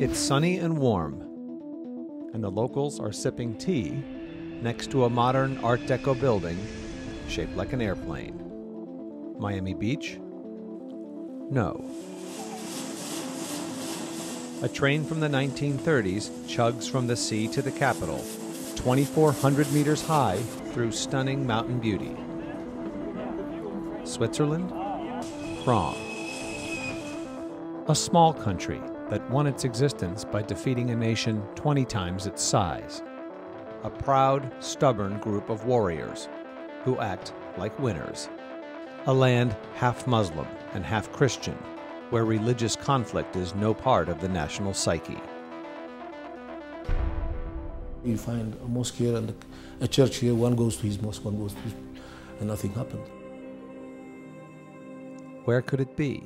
It's sunny and warm, and the locals are sipping tea next to a modern Art Deco building shaped like an airplane. Miami Beach? No. A train from the 1930s chugs from the sea to the capital, 2,400 meters high through stunning mountain beauty. Switzerland? Wrong. A small country that won its existence by defeating a nation 20 times its size. A proud, stubborn group of warriors who act like winners. A land half Muslim and half Christian, where religious conflict is no part of the national psyche. You find a mosque here and a church here, one goes to his mosque, one goes to his, and nothing happened. Where could it be?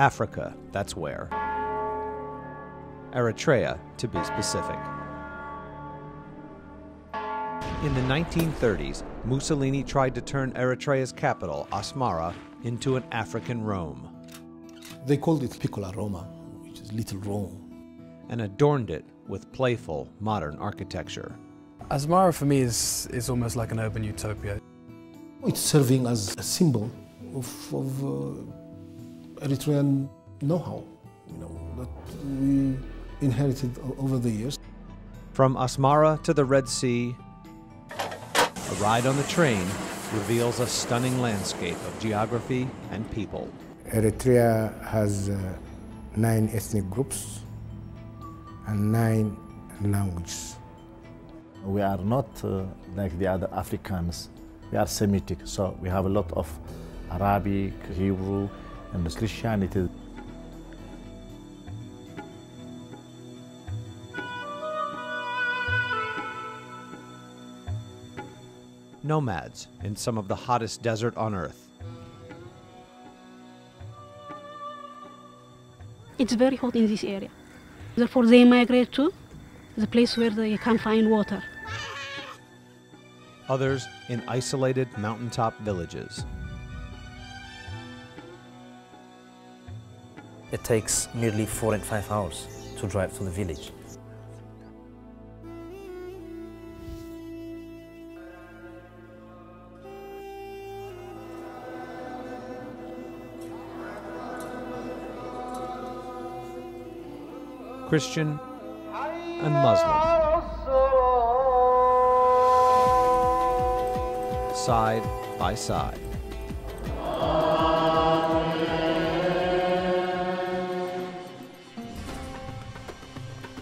Africa, that's where. Eritrea, to be specific. In the 1930s, Mussolini tried to turn Eritrea's capital, Asmara, into an African Rome. They called it Piccola Roma, which is Little Rome. And adorned it with playful, modern architecture. Asmara for me is, is almost like an urban utopia. It's serving as a symbol of, of uh, Eritrean know-how, you know, that we inherited over the years. From Asmara to the Red Sea, a ride on the train reveals a stunning landscape of geography and people. Eritrea has uh, nine ethnic groups and nine languages. We are not uh, like the other Africans. We are Semitic, so we have a lot of Arabic, Hebrew, and Christianity. Nomads in some of the hottest desert on earth. It's very hot in this area. Therefore, they migrate to the place where they can find water. Others in isolated mountaintop villages. It takes nearly four and five hours to drive to the village. Christian and Muslim. Side by side.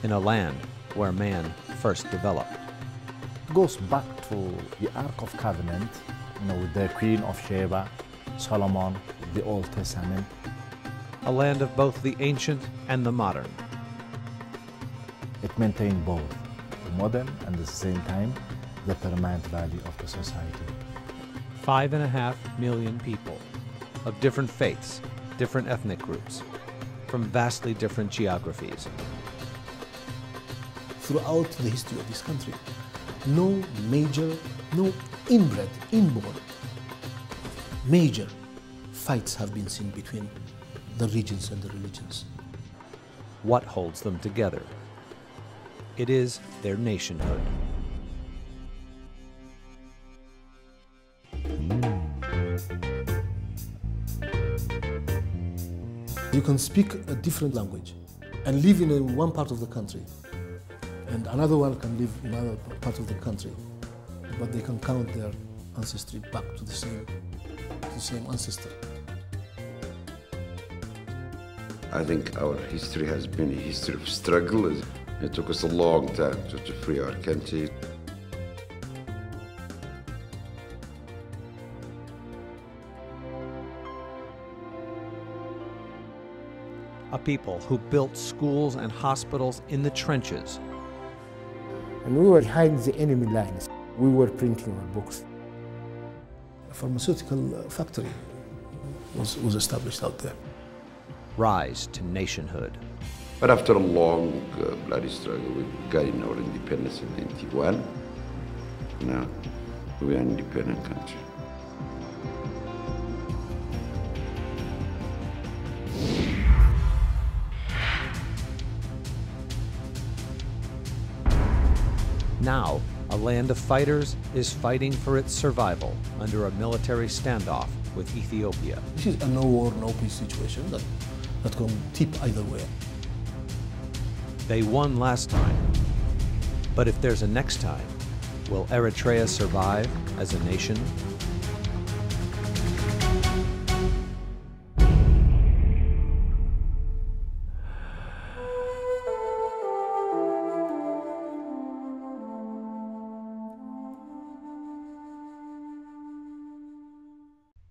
In a land where man first developed. It goes back to the Ark of Covenant, you know, with the Queen of Sheba, Solomon, the Old Testament. A land of both the ancient and the modern. It maintained both the modern and at the same time the permanent value of the society. Five and a half million people of different faiths, different ethnic groups, from vastly different geographies. Throughout the history of this country, no major, no inbred, inborn, major fights have been seen between the regions and the religions. What holds them together? It is their nationhood. You can speak a different language and live in one part of the country, and another one can live in another part of the country, but they can count their ancestry back to the same, to the same ancestor. I think our history has been a history of struggle. It took us a long time to, to free our country. A people who built schools and hospitals in the trenches. And we were behind the enemy lines. We were printing our books. A pharmaceutical factory was, was established out there. Rise to nationhood. But after a long, uh, bloody struggle, we got in our independence in 91. Now, we are an independent country. Now, a land of fighters is fighting for its survival under a military standoff with Ethiopia. This is a no war, no peace situation that, that can tip either way. They won last time. But if there's a next time, will Eritrea survive as a nation